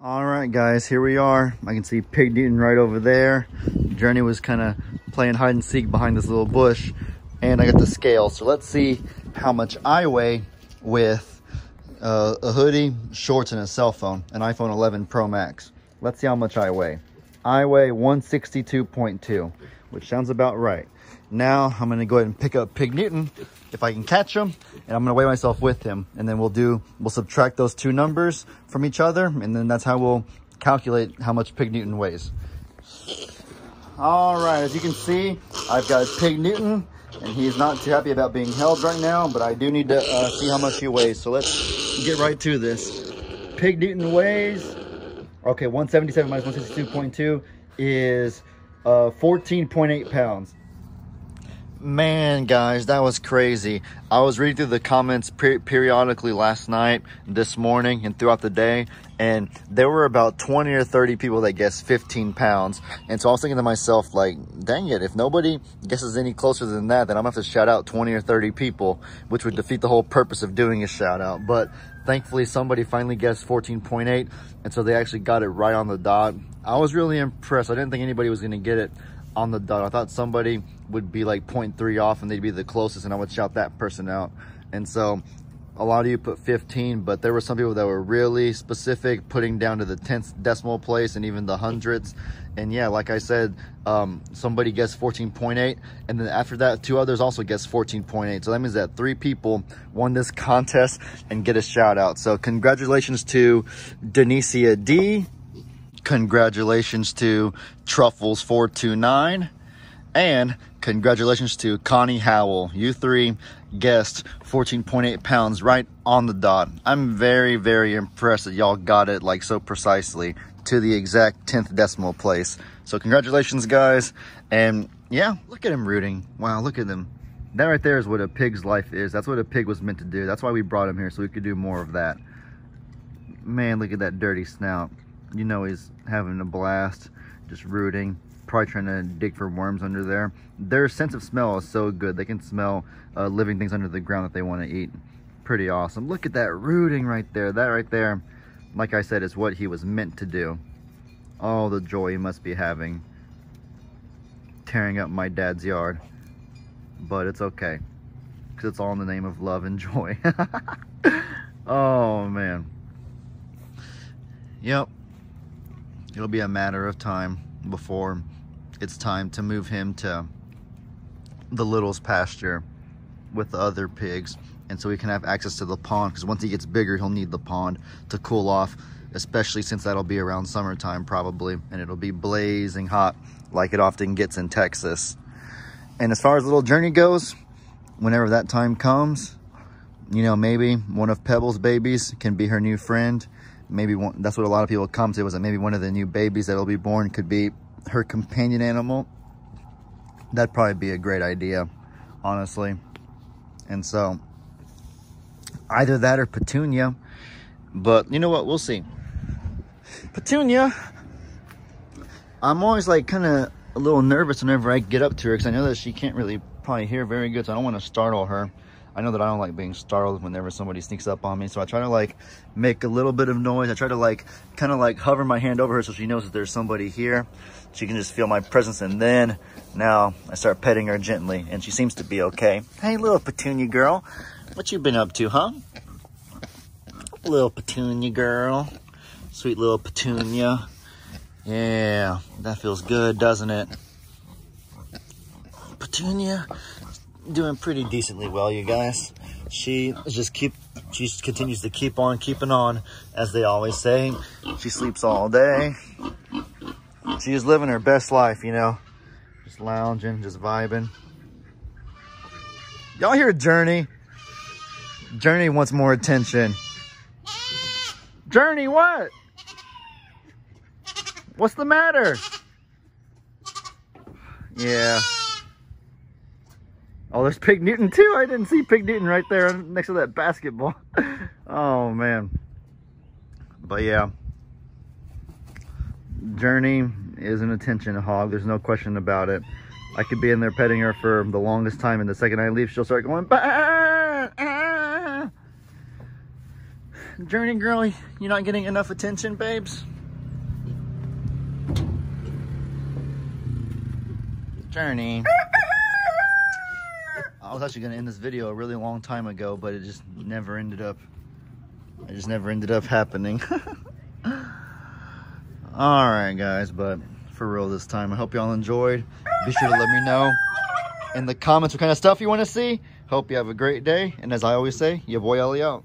All right, guys, here we are. I can see Pig Newton right over there. Journey was kind of playing hide and seek behind this little bush. And I got the scale. So let's see how much I weigh with uh, a hoodie, shorts, and a cell phone, an iPhone 11 Pro Max. Let's see how much I weigh. I weigh 162.2, which sounds about right. Now I'm gonna go ahead and pick up Pig Newton if I can catch him, and I'm gonna weigh myself with him. And then we'll do, we'll subtract those two numbers from each other, and then that's how we'll calculate how much Pig Newton weighs. All right, as you can see, I've got Pig Newton, and he's not too happy about being held right now, but I do need to uh, see how much he weighs. So let's get right to this. Pig Newton weighs, okay, 177 minus 162.2 is uh, 14.8 pounds. Man, guys, that was crazy. I was reading through the comments per periodically last night, this morning, and throughout the day, and there were about 20 or 30 people that guessed 15 pounds. And so I was thinking to myself, like, dang it, if nobody guesses any closer than that, then I'm gonna have to shout out 20 or 30 people, which would defeat the whole purpose of doing a shout out. But thankfully, somebody finally guessed 14.8, and so they actually got it right on the dot. I was really impressed. I didn't think anybody was gonna get it on the dot. I thought somebody would be like 0.3 off and they'd be the closest and I would shout that person out. And so a lot of you put 15, but there were some people that were really specific, putting down to the 10th decimal place and even the hundredths. And yeah, like I said, um, somebody guessed 14.8. And then after that, two others also guessed 14.8. So that means that three people won this contest and get a shout out. So congratulations to Denicia D, Congratulations to Truffles429. And congratulations to Connie Howell. You three guessed 14.8 pounds right on the dot. I'm very, very impressed that y'all got it like so precisely to the exact 10th decimal place. So congratulations, guys. And yeah, look at him rooting. Wow, look at them. That right there is what a pig's life is. That's what a pig was meant to do. That's why we brought him here, so we could do more of that. Man, look at that dirty snout you know he's having a blast, just rooting, probably trying to dig for worms under there. Their sense of smell is so good. They can smell uh, living things under the ground that they want to eat. Pretty awesome. Look at that rooting right there. That right there, like I said, is what he was meant to do. All the joy he must be having tearing up my dad's yard. But it's okay. Because it's all in the name of love and joy. oh, man. Yep it'll be a matter of time before it's time to move him to the littles pasture with the other pigs and so he can have access to the pond because once he gets bigger he'll need the pond to cool off especially since that'll be around summertime probably and it'll be blazing hot like it often gets in Texas. And as far as little journey goes whenever that time comes you know maybe one of Pebbles babies can be her new friend maybe one, that's what a lot of people come to was that maybe one of the new babies that'll be born could be her companion animal. That'd probably be a great idea, honestly. And so either that or Petunia, but you know what? We'll see. Petunia, I'm always like kind of a little nervous whenever I get up to her because I know that she can't really probably hear very good, so I don't want to startle her. I know that I don't like being startled whenever somebody sneaks up on me. So I try to like make a little bit of noise. I try to like kind of like hover my hand over her so she knows that there's somebody here. She can just feel my presence. And then now I start petting her gently and she seems to be okay. Hey, little Petunia girl. What you been up to, huh? Little Petunia girl. Sweet little Petunia. Yeah, that feels good, doesn't it? Petunia, doing pretty decently well, you guys. She just keep, she continues to keep on keeping on, as they always say. She sleeps all day. She's living her best life, you know, just lounging, just vibing. Y'all hear Journey? Journey wants more attention. Journey, what? What's the matter? Yeah. Oh, there's Pig Newton too. I didn't see Pig Newton right there next to that basketball. oh, man. But yeah. Journey is an attention hog. There's no question about it. I could be in there petting her for the longest time and the second I leave, she'll start going, bah, ah. Journey girl, you're not getting enough attention, babes? Journey. I was actually gonna end this video a really long time ago, but it just never ended up, it just never ended up happening. All right, guys, but for real this time, I hope y'all enjoyed. Be sure to let me know in the comments what kind of stuff you want to see. Hope you have a great day. And as I always say, your boy Ellie out.